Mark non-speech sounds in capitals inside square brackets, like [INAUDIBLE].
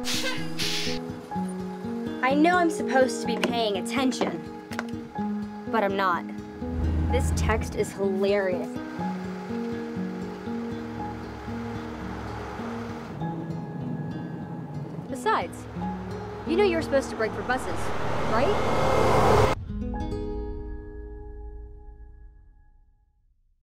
[LAUGHS] I know I'm supposed to be paying attention, but I'm not. This text is hilarious. Besides, you know you're supposed to brake for buses, right?